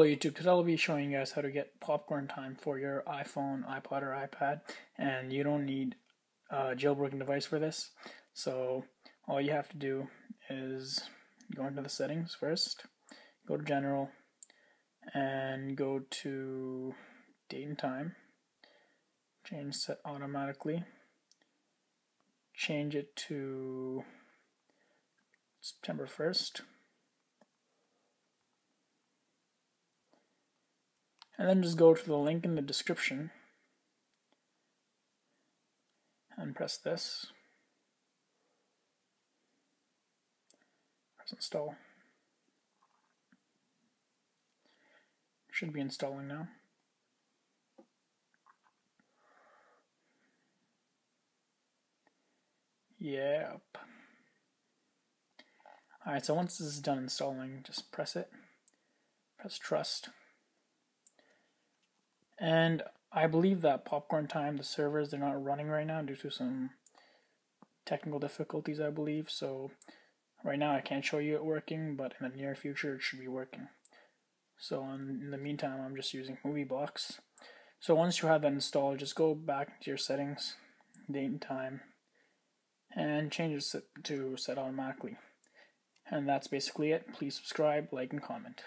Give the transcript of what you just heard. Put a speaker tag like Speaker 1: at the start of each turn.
Speaker 1: YouTube because I'll be showing you guys how to get popcorn time for your iPhone, iPod, or iPad, and you don't need a jailbroken device for this. So all you have to do is go into the settings first, go to General, and go to Date and Time, change set automatically, change it to September 1st. And then just go to the link in the description and press this. Press install. Should be installing now. Yep. Alright, so once this is done installing, just press it. Press trust. And I believe that Popcorn Time, the servers, they're not running right now due to some technical difficulties, I believe. So right now I can't show you it working, but in the near future it should be working. So in the meantime, I'm just using MovieBox. So once you have that installed, just go back to your settings, date and time, and change it to set automatically. And that's basically it. Please subscribe, like, and comment.